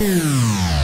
Yeah.